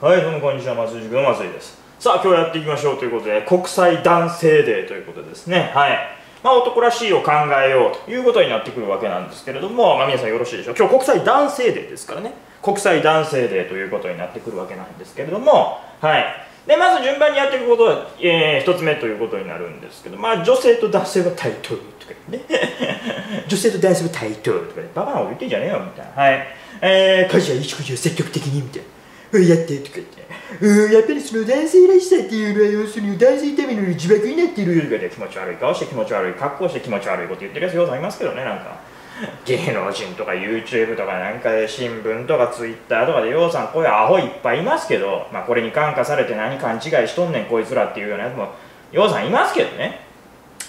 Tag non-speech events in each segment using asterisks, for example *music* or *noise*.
はい、どうもこんにちは、松井塾の松井です。さあ、今日やっていきましょうということで、国際男性デーということですね。はい。まあ、男らしいを考えようということになってくるわけなんですけれども、まあ、皆さんよろしいでしょう。今日国際男性デーですからね。国際男性デーということになってくるわけなんですけれども、はい。で、まず順番にやっていくことは、えー、一つ目ということになるんですけど、まあ、女性と男性は対等とかね。*laughs* 女性と男性は対等とかね、バカなこと言ってんじゃねえよ、みたいな。はい。えー、家事や育児を積極的に、みたいな。やってとか言って、うん、やっぱりその男性らしさっていうのは要するに男性ための自爆になっているよとかで気持ち悪い顔して気持ち悪い格好して気持ち悪いこと言ってるやつようさんいますけどねなんか。*laughs* 芸能人とか YouTube とかなんかで新聞とか Twitter とかでようさんこういうアホいっぱいいますけど、まあ、これに感化されて何勘違いしとんねんこいつらっていうようなやつもようさんいますけどね。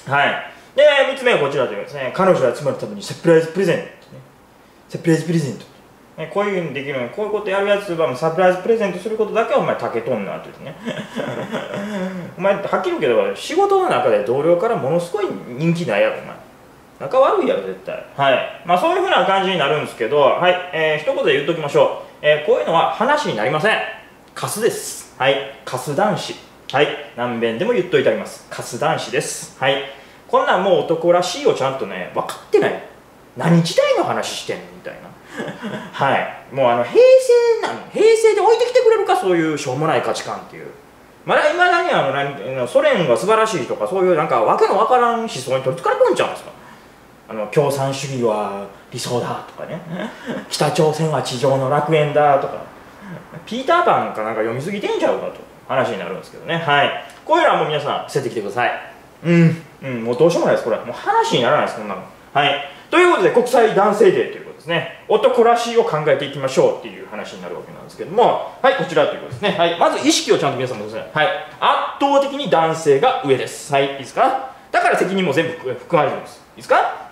はい。で3つ目はこちらというですね。彼女が集まるためにサプライズプレゼント、ね、サプライズプレゼント。ね、こういうふうにできるのにこういうことやるやつはもうサプライズプレゼントすることだけはお前たけとんなって言ってね。*laughs* お前はっきり言うけど仕事の中で同僚からものすごい人気ないやろお前。仲悪いやろ絶対。はい。まあそういうふうな感じになるんですけどはい、えー、一言で言っときましょう、えー、こういうのは話になりません。カスです。はい。カス男子。はい。何遍でも言っといてあげます。カス男子です。はい。こんなんもう男らしいをちゃんとね。分かってない何時代の話してんの？みたいな。*laughs* はい。もうあの平成なの平成で置いてきてくれるかそういうしょうもない価値観っていう。まだいまだにあの何ソ連が素晴らしいとかそういうなんかわけのわからん思想に取りつかれとんちゃうんですかあの共産主義は理想だとかね。*laughs* 北朝鮮は地上の楽園だとか。ピーターパンかなんか読みすぎてんちゃうかと話になるんですけどね。はい。こういうのはもう皆さん捨ててきてください。うん。うん。もうどうしようもないですこれもう話にならないですこんなの。はい。ということで国際男性デーということですね。男らしいを考えていきましょうっていう話になるわけなんですけども。はいこちらということですね。はい。まず意識をちゃんと皆さんもください。はい。圧倒的に男性が上です。はい。いいですか？だから責任も全部含まれてるんです。いいですか？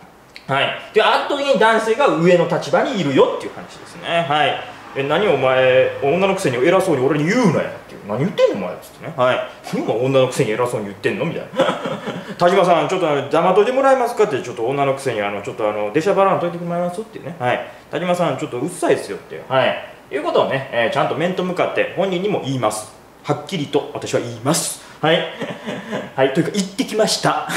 はい。で圧倒的に男性が上の立場にいるよっていう話ですね。はい。え何お前女のくせに偉そうに俺に言うなやって。いう何言ってんのお前っつってね。はい。何も女のくせに偉そうに言ってんのみたいな田島さんちょっと黙っといてもらえますか？ってちょっと女のくせにあのちょっとあの出しゃばらんといてもらえます？っていうね。はい田島さんちょっとうっさいですよってはいいうことをね、えー、ちゃんと面と向かって本人にも言います。はっきりと私は言います。はい。*laughs* はい。というか言ってきました。*laughs*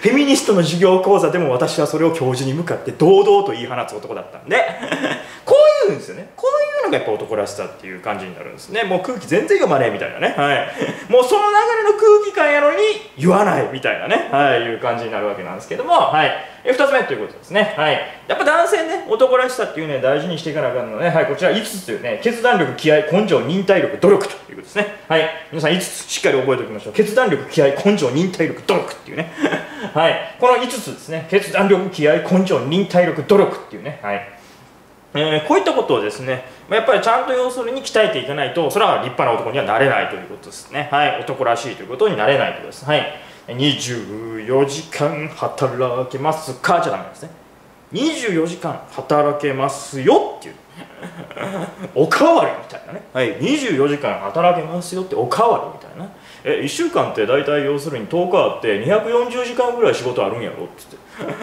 フェミニストの授業講座でも私はそれを教授に向かって堂々と言い放つ男だったんで。*laughs* こういうんですよね。こうのがやっぱ男らしさっていう感じになるんですね。もう空気全然読まねえみたいなね。はい。もうその流れの空気感やのに言わないみたいなね。はい。いう感じになるわけなんですけども。はい。2つ目ということですね。はい。やっぱ男性ね男らしさっていうね大事にしていかなあかんのね。はい。こちら5つというね決断力気合根性忍耐力努力ということですね。はい。皆さん5つしっかり覚えておきましょう。決断力気合根性忍耐力 *laughs* 努力っていうね。はい。この5つですね。決断力気合根性忍耐力努力っていうね。はい。えー、こういったことをですねやっぱりちゃんと要するに鍛えていかないとそれは立派な男にはなれないということですね。はい。男らしいということになれないということですはい24時間働けますか？じゃダメですね。24時間働けますよっていう。*laughs* おかわりみたいなね、はい、24時間働けますよっておかわりみたいなえ1週間って大体要するに10日あって240時間ぐらい仕事あるんやろっつって。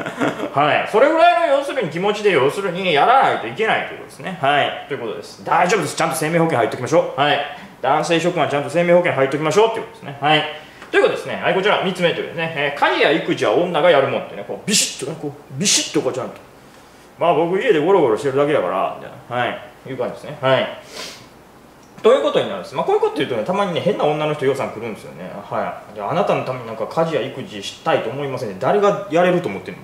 *laughs* はい。それぐらいの要するに気持ちで要するにやらないといけないということですね。はい。ということです。大丈夫です。ちゃんと生命保険入っておきましょう。はい。男性職員はちゃんと生命保険入っておきましょうっていうことですね。はい。ということですね。はいこちら3つ目というね、えー、家事や育児は女がやるもんってね。こうビシッとねこうビシッとこうちゃんと。まあ僕家でゴロゴロしてるだけだからみたいな。はい。いう感じですね。はい。ということになるんです、まあ、こういうこと言うとねたまにね変な女の人予算来るんですよね。はい。じゃあなたのためになんか家事や育児したいと思いませんね。誰がやれると思ってんの？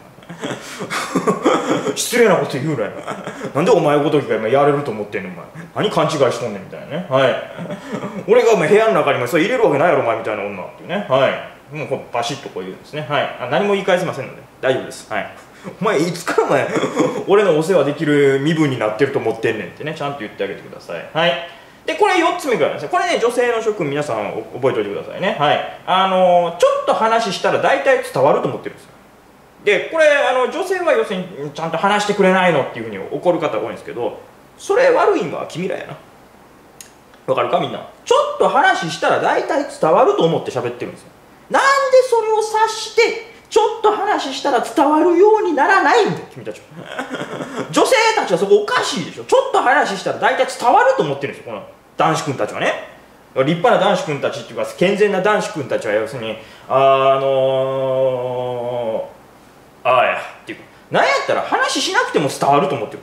失礼なこと言うなよ。なんでお前ごときが今やれると思ってんの？お前。何勘違いしとんねんみたいなね。はい。俺がお前部屋の中にそれ入れるわけないやろお前みたいな女っていうね。はい。もうこうバシッとこう言うんですね。はい。あ何も言い返せませんので。大丈夫です。はい。お前いつからお前俺のお世話できる身分になってると思ってんねんってね。ちゃんと言ってあげてください。はい。でこれ4つ目からですね。これね女性の諸君皆さん覚えておいてくださいね。はい。あのー、ちょっと話したら大体伝わると思ってるんですよ。でこれあの女性は要するにちゃんと話してくれないのっていうふうに怒る方が多いんですけどそれ悪いのは君らやな。わかるかみんな。ちょっと話したら大体伝わると思って喋ってるんですよ。なんでそれを察してちょっと話したら伝わるようにならないんだよ君たちは女性たちはそこおかしいでしょ。ちょっと話したら大体伝わると思ってるんですよこの男子くんたちはね。立派な男子くんたちっていうか健全な男子くんたちは要するにあのー、ああやっていうか。何やったら話しなくても伝わると思ってる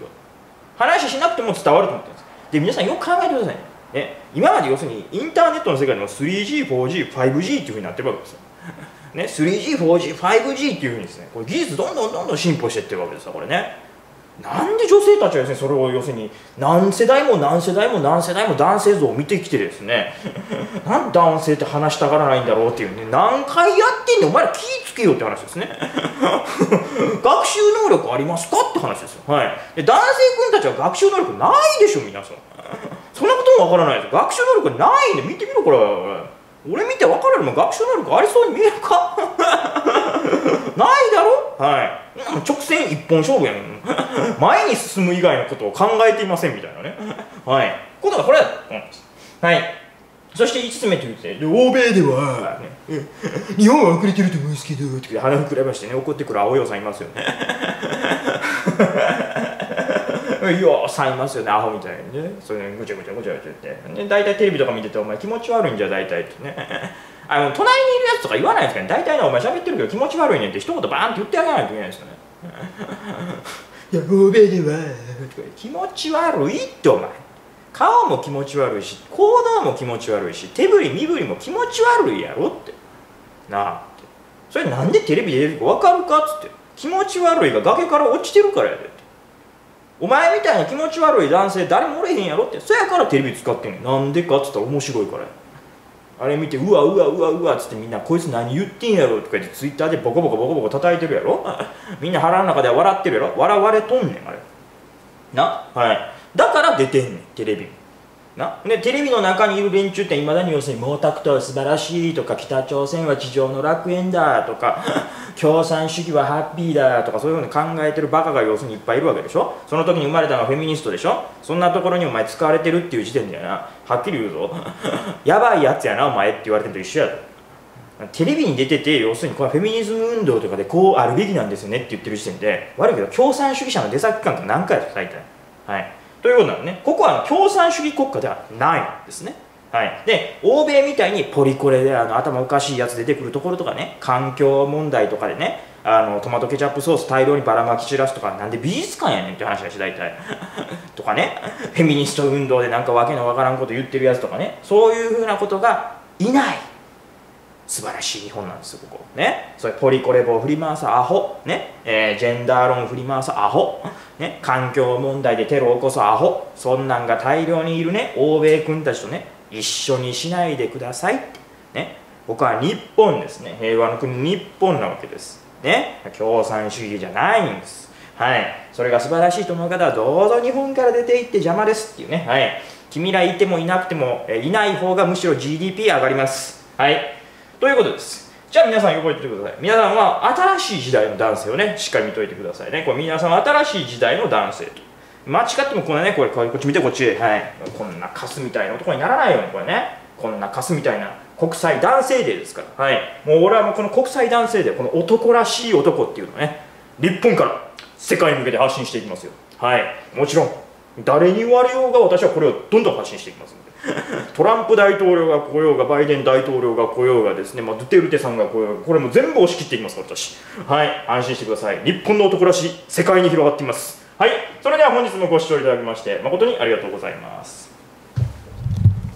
話しなくても伝わると思ってるんです。で皆さんよく考えてくださいね。ね。今まで要するにインターネットの世界でも 3G、4G、5G っていうふうになってるわけですよ。ね、3G、4G、5G っていうふうにですね。これ技術どんどんどんどん進歩していってるわけですよこれね。なんで女性たちはですねそれを要するに何世代も何世代も何世代も男性像を見てきてですね *laughs* なんで男性って話したがらないんだろうっていうね何回やってんのお前ら気ぃつけよって話ですね。*laughs* 学習能力ありますかって話ですよ、はい、で男性君たちは学習能力ないでしょ皆さん。そんなこともわからないです。学習能力ないんで見てみろこれ。俺見て分かるも学習能力ありそうに見えるか。ないだろ？はい。直線一本勝負やん。*laughs* 前に進む以外のことを考えていませんみたいなね。はい。ことがこれだと思いますはい。そして5つ目と言って欧米では、ね、日本は遅れてると思うんですけどって。鼻膨らましてね。怒ってくる青洋さんいますよね。*laughs* いやさんいますよね。アホみたいにね。それぐちゃぐちゃぐちゃぐちゃ言って、ね、大体テレビとか見ててお前気持ち悪いんじゃ大体ってねあの隣にいるやつとか言わないですかね。大体ねお前喋ってるけど気持ち悪いねんって一言バーンって言ってあげないといけないですよね。いや欧米では気持ち悪いってお前。顔も気持ち悪いし行動も気持ち悪いし手振り身振りも気持ち悪いやろって。なあって。それなんでテレビ出るか分かるかっつって。気持ち悪いが崖から落ちてるからやでお前みたいな気持ち悪い男性誰もおれへんやろって。そやからテレビ使ってんねん。なんでかっつったら面白いからあれ見てうわうわうわうわっつってみんなこいつ何言ってんやろとか言ってツイッターでボコボコボコボコ叩いてるやろ？*laughs* みんな腹の中では笑ってるやろ？笑われとんねんあれ。な？はい。だから出てんねんテレビな？でテレビの中にいる連中っていまだに要するに毛沢東素晴らしいとか北朝鮮は地上の楽園だとか *laughs* 共産主義はハッピーだとかそういうふうに考えてるバカが要するにいっぱいいるわけでしょ？その時に生まれたのはフェミニストでしょ？そんなところにお前使われてるっていう時点でな。はっきり言うぞ。*laughs* やばいやつやなお前って言われてると一緒やろテレビに出てて要するにこれフェミニズム運動とかでこうあるべきなんですよねって言ってる時点で悪いけど共産主義者の出先感って何回ですか大体。はい。ということなのね。ここは共産主義国家ではないんですね。はい、で欧米みたいにポリコレであの頭おかしいやつ出てくるところとかね環境問題とかでねあのトマトケチャップソース大量にばらまき散らすとかなんで美術館やねんって話だし大体。とかねフェミニスト運動でなんかわけのわからんこと言ってるやつとかねそういうふうなことがいない。素晴らしい日本なんですよここ。ね。それポリコレ棒振り回すアホ。ね、えー、ジェンダー論振り回すアホ。ね。環境問題でテロを起こすアホ。そんなんが大量にいるね。欧米君たちとね一緒にしないでくださいって。ね。僕は日本ですね。平和の国日本なわけです。ね。共産主義じゃないんです。はい。それが素晴らしいと思う方はどうぞ日本から出て行って邪魔ですっていうね。はい。君らいてもいなくてもえいない方がむしろ GDP 上がります。はい。ということです。じゃあ皆さん覚えておいてください。皆さんは新しい時代の男性をねしっかり見といてくださいね。これ皆さんは新しい時代の男性と。間違ってもこれね。これこっち見てこっちはい。こんなカスみたいな男にならないようにこれね。こんなカスみたいな。国際男性デーですから。はい。もう俺はもうこの国際男性デーこの男らしい男っていうのね日本から世界に向けて発信していきますよ。はい。もちろん誰に言われようが私はこれをどんどん発信していきますので。*laughs* トランプ大統領が来ようがバイデン大統領が来ようがですね、まあ、ドゥテルテさんが来ようがこれも全部押し切っていきます私。はい。安心してください。日本の男らしい世界に広がっています。はい。それでは本日もご視聴いただきまして誠にありがとうございます